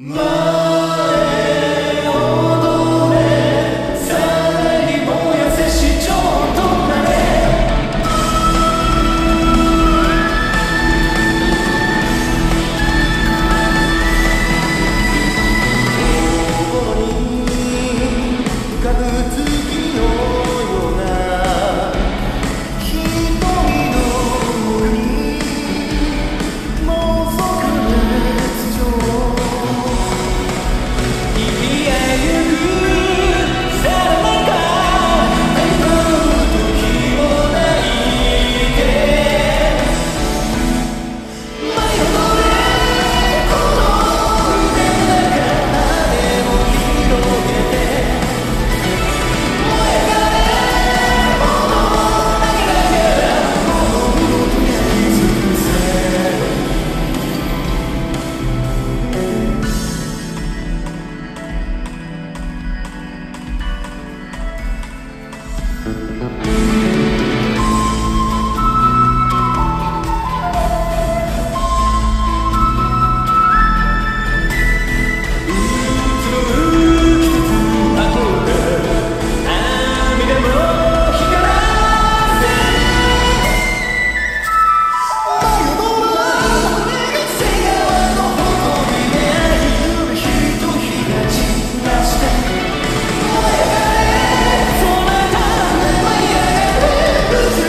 My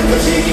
것이